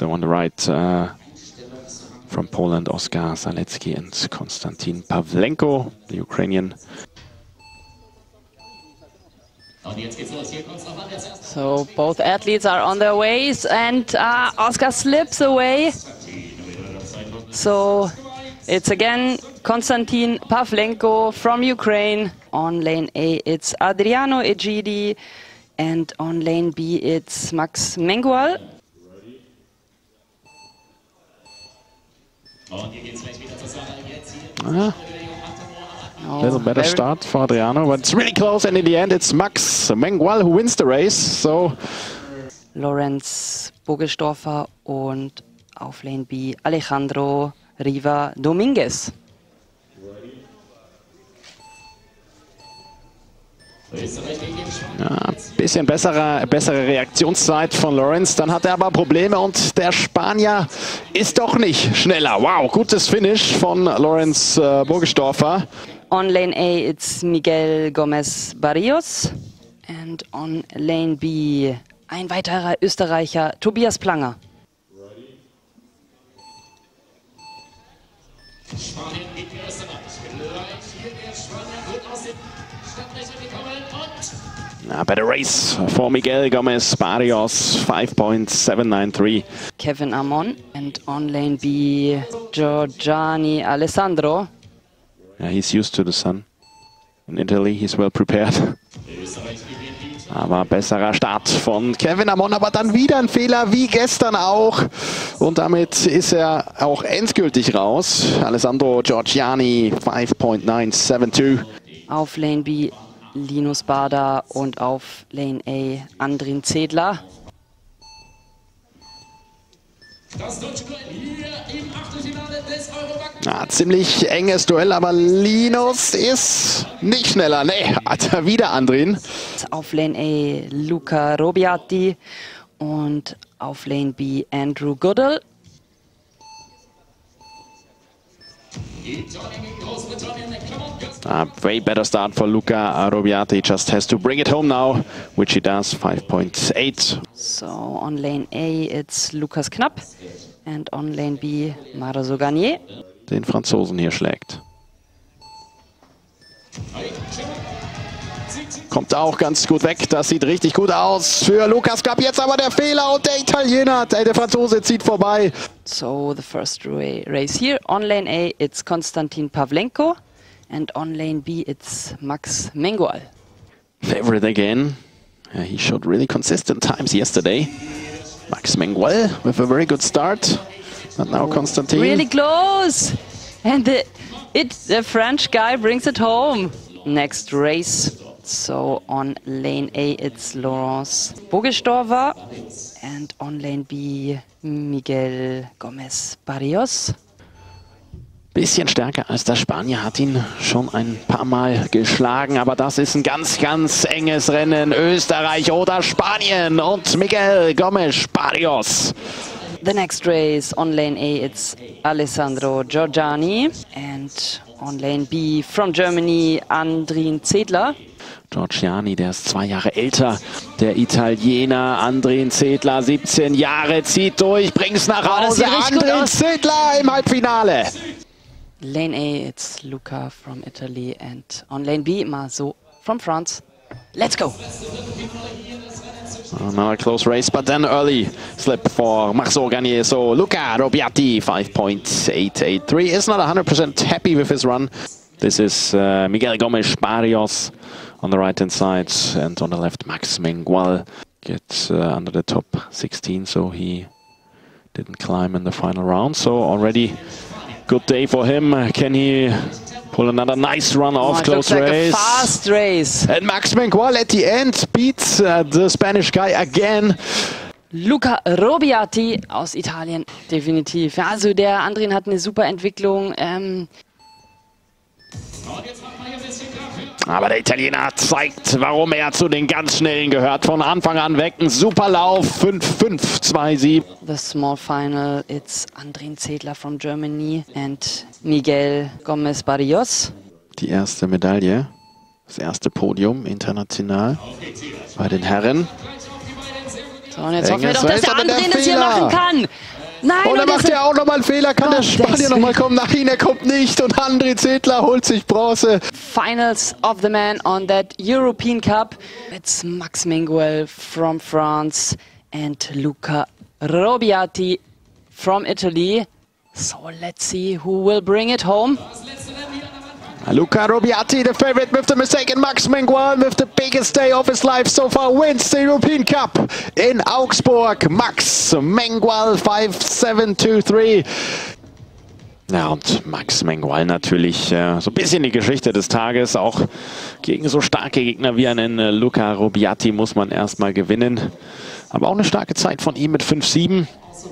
So on the right, uh, from Poland, Oskar Zalecki and Konstantin Pavlenko, the Ukrainian. So both athletes are on their ways and uh, Oscar slips away. So it's again Konstantin Pavlenko from Ukraine. On lane A it's Adriano Egidi and on lane B it's Max Mengual. Ah. A little better very- start for Adriano, but it's really close, and in the end, it's Max Mengual who wins the race. So Lorenz Bogelsdorfer und auf Lane B Alejandro Riva Dominguez. Ja, bisschen bessere, bessere Reaktionszeit von Lawrence. Dann hat er aber Probleme und der Spanier ist doch nicht schneller. Wow, gutes Finish von Lawrence äh, Burgesdorfer. On lane A, it's Miguel Gomez Barrios. And on lane B, ein weiterer Österreicher, Tobias Planger. A better race for Miguel Gomez Barrios, 5.793. Kevin Amon. And on lane B, Giorgiani Alessandro. Yeah, he's used to the sun. In Italy, he's well prepared. Aber besserer Start von Kevin Amon, aber dann wieder ein Fehler wie gestern auch. Und damit ist er auch endgültig raus. Alessandro Giorgiani 5.972. Auf Lane B, Linus Bader. Und auf Lane A, Andrin Zedler. Das deutsche Duell hier im Achtelfinale des Euroback. Ja, ziemlich enges Duell, aber Linus ist nicht schneller. Nee, hat er wieder Andrin. Auf Lane A, Luca Robiati. Und auf Lane B, Andrew Goodall. A way better start for Luca Robiati. Just has to bring it home now, which he does. 5.8. So on lane A, it's Lukas Knapp. And on lane B, Marazo Garnier. Den Franzosen hier schlägt. Kommt auch ganz gut weg. Das sieht richtig gut aus für Lukas Klapp. Jetzt aber der Fehler und der Italiener, der, der Franzose zieht vorbei. So the first ra- race here. On lane A, it's Konstantin Pavlenko. And on lane B, it's Max Mengual. Favorite again. Yeah, he showed really consistent times yesterday. Max Menguel with a very good start. But now Konstantin. Really close! And the, it, the French guy brings it home. Next race. So on lane A, it's Laurence Bogestorfer. And on lane B, Miguel Gomez Barrios. Bisschen stärker als der Spanier, hat ihn schon ein paar Mal geschlagen, aber das ist ein ganz, ganz enges Rennen. Österreich oder Spanien und Miguel Gomes Barrios. The next race on lane A, it's Alessandro Giorgiani. And on lane B, from Germany, Andrin Zedler. Giorgiani, der ist zwei Jahre älter. Der Italiener Andrin Zedler, 17 Jahre, zieht durch, bringt's nach Oh, Hause. gut Andrin. Zedler im Halbfinale. Lane A, it's Luca from Italy. And on lane B, Mazo from France. Let's go! Another close race, but then early slip for Marceau Garnier. So Luca Robiati, 5.883, is not 100% happy with his run. This is uh, Miguel Gomes Barrios on the right hand side, and on the left, Max Mengual gets uh, under the top 16, so he didn't climb in the final round. So already good day for him. Can he pull another nice run Oh, off? looks Close like a race. fast race. And Max Mengual at the end beats uh, the Spanish guy again. Luca Robiati aus Italien, definitiv. Also der Andrin hat eine super Entwicklung. Ähm, Aber der Italiener zeigt, warum er zu den ganz Schnellen gehört. Von Anfang an weg. Ein super Lauf. 5-5-2-7. the small final, it's Andrin Zedler from Germany and Miguel Gomez Barrios. Die erste Medaille. Das erste Podium international bei den Herren. So, und jetzt hoffen wir Enges doch, dass der André das hier machen kann. Nein, Und er und macht ja auch nochmal einen Fehler. Kann der Gottes Spanier nochmal kommen? Nein, er kommt nicht. Und André Zedler holt sich Bronze. finals of the man on that European Cup. It's Max Minguel from France and Luca Robiati from Italy. So let's see who will bring it home. Luca Robiati, the favorite with the mistake, and Max Mengual with the biggest day of his life so far wins the European Cup in Augsburg. Max Mengual 5-7-2-3. Ja, und Max Mengual natürlich äh, so ein bisschen die Geschichte des Tages. Auch gegen so starke Gegner wie einen äh, Luca Robiati muss man erstmal gewinnen. Aber auch eine starke Zeit von ihm mit 5-7.